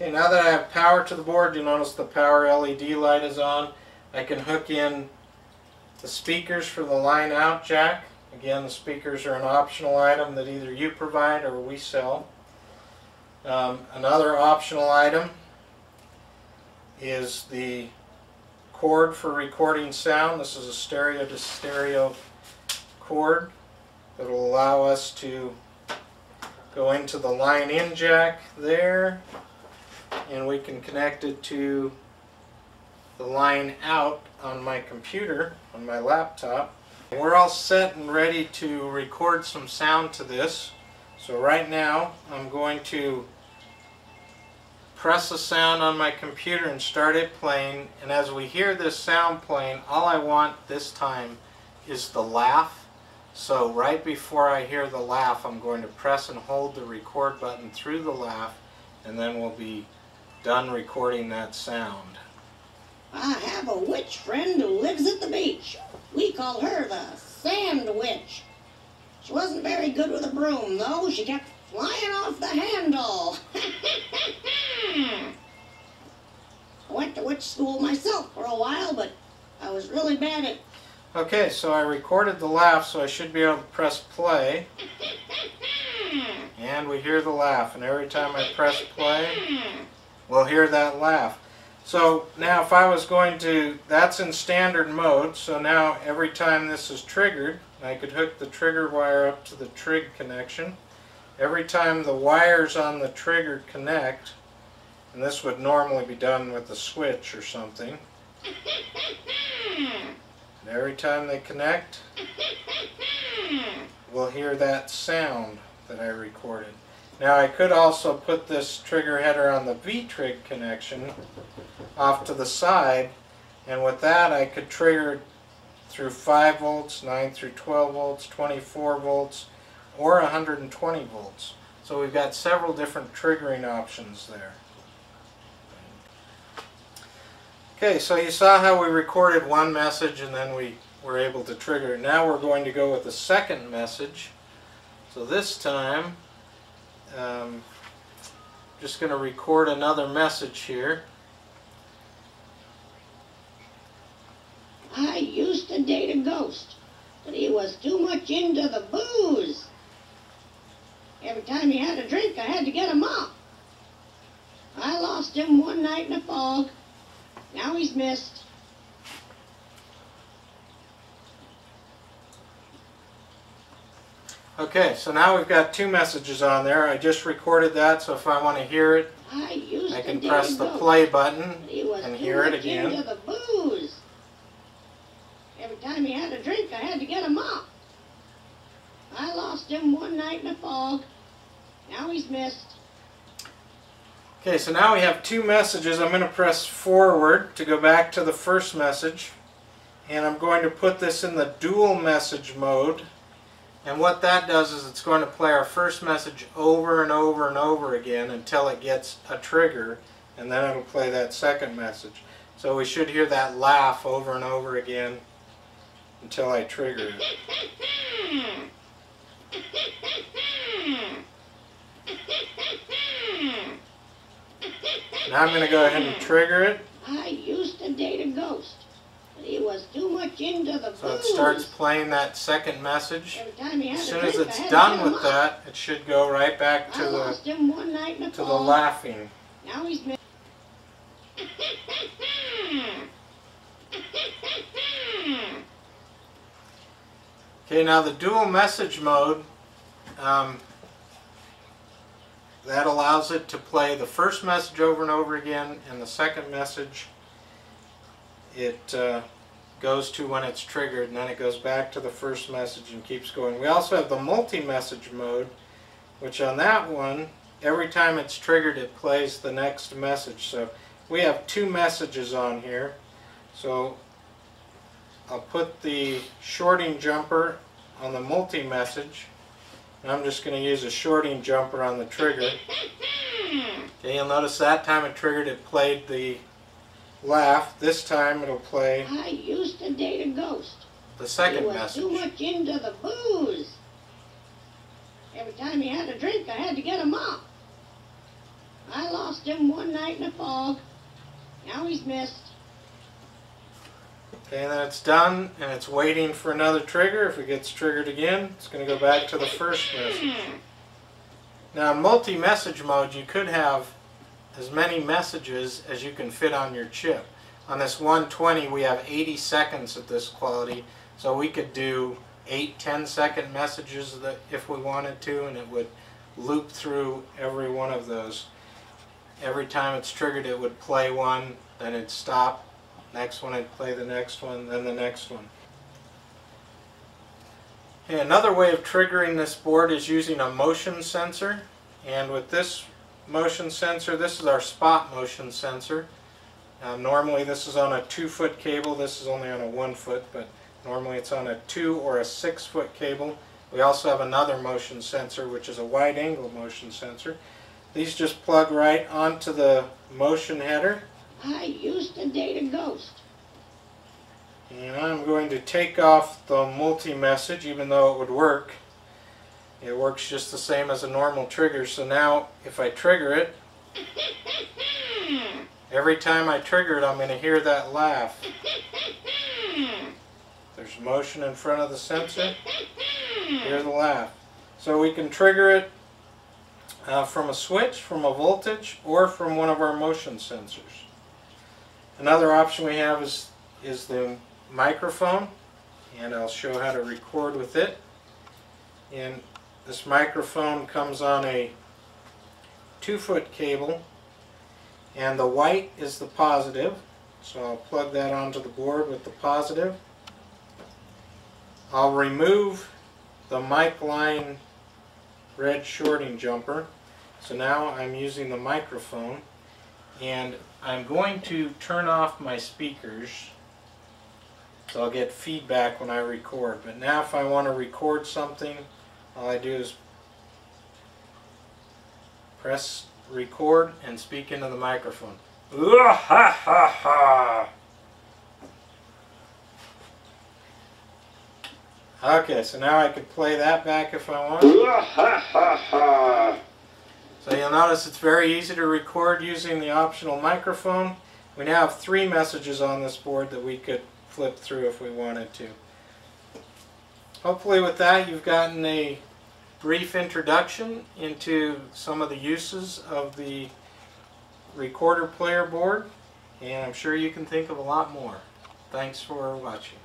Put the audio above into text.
Okay, now that I have power to the board, you notice the power LED light is on. I can hook in the speakers for the line out jack. Again, the speakers are an optional item that either you provide or we sell. Um, another optional item is the cord for recording sound. This is a stereo to stereo cord that will allow us to go into the line in jack there and we can connect it to the line out on my computer, on my laptop. We're all set and ready to record some sound to this. So right now I'm going to press the sound on my computer and start it playing and as we hear this sound playing all I want this time is the laugh. So right before I hear the laugh I'm going to press and hold the record button through the laugh and then we'll be done recording that sound. I have a witch friend who lives at the beach. We call her the Sand Witch. She wasn't very good with a broom, though. She kept flying off the handle. I went to witch school myself for a while, but I was really bad at. Okay, so I recorded the laugh, so I should be able to press play. And we hear the laugh, and every time I press play, we'll hear that laugh. So now if I was going to, that's in standard mode, so now every time this is triggered, I could hook the trigger wire up to the trig connection. Every time the wires on the trigger connect, and this would normally be done with a switch or something, and every time they connect, we'll hear that sound that I recorded. Now I could also put this trigger header on the V-trig connection off to the side and with that I could trigger through 5 volts, 9 through 12 volts, 24 volts, or 120 volts. So we've got several different triggering options there. Okay, so you saw how we recorded one message and then we were able to trigger. Now we're going to go with the second message. So this time um, just going to record another message here. I used to date a ghost, but he was too much into the booze. Every time he had a drink, I had to get him off. I lost him one night in a fog. Now he's missed. Okay, so now we've got two messages on there. I just recorded that, so if I want to hear it, I I can press the play button and hear it again. into the booze. Every time he had a drink, I had to get him off. I lost him one night in a fog. Now he's missed. Okay, so now we have two messages. I'm going to press forward to go back to the first message. And I'm going to put this in the dual message mode. And what that does is it's going to play our first message over and over and over again until it gets a trigger. And then it'll play that second message. So we should hear that laugh over and over again until I trigger it. Now I'm going to go ahead and trigger it. I used to date a but he was too much into the So it starts playing that second message. Every time he had As soon as it's done with that, it should go right back to the one night in a to the laughing. Now he's missed. Okay, now the dual message mode, um, that allows it to play the first message over and over again, and the second message it uh, goes to when it's triggered, and then it goes back to the first message and keeps going. We also have the multi-message mode, which on that one, every time it's triggered, it plays the next message. So we have two messages on here. So I'll put the shorting jumper on the multi-message. I'm just going to use a shorting jumper on the trigger. Okay, you'll notice that time it triggered, it played the laugh. This time it'll play I used to date a ghost. the second he was too much into the booze. Every time he had a drink, I had to get him off. I lost him one night in a fog. Now he's missed. Okay, then it's done and it's waiting for another trigger. If it gets triggered again, it's going to go back to the first message. Now in multi-message mode, you could have as many messages as you can fit on your chip. On this 120, we have 80 seconds at this quality, so we could do 8 10 second messages that if we wanted to, and it would loop through every one of those. Every time it's triggered, it would play one, then it'd stop, next one it'd play the next one, then the next one. Okay, another way of triggering this board is using a motion sensor, and with this motion sensor, this is our spot motion sensor. Now, normally this is on a two foot cable, this is only on a one foot, but normally it's on a two or a six foot cable. We also have another motion sensor, which is a wide angle motion sensor. These just plug right onto the motion header, I used to date a ghost. and I'm going to take off the multi-message, even though it would work. It works just the same as a normal trigger, so now if I trigger it, every time I trigger it I'm going to hear that laugh. There's motion in front of the sensor, hear the laugh. So we can trigger it uh, from a switch, from a voltage, or from one of our motion sensors. Another option we have is, is the microphone, and I'll show how to record with it. And this microphone comes on a two foot cable and the white is the positive. So I'll plug that onto the board with the positive. I'll remove the mic line red shorting jumper. So now I'm using the microphone and I'm going to turn off my speakers so I'll get feedback when I record. But now if I want to record something all I do is press record and speak into the microphone. Okay, so now I could play that back if I want. So you'll notice it's very easy to record using the optional microphone. We now have three messages on this board that we could flip through if we wanted to. Hopefully with that you've gotten a brief introduction into some of the uses of the recorder player board and I'm sure you can think of a lot more. Thanks for watching.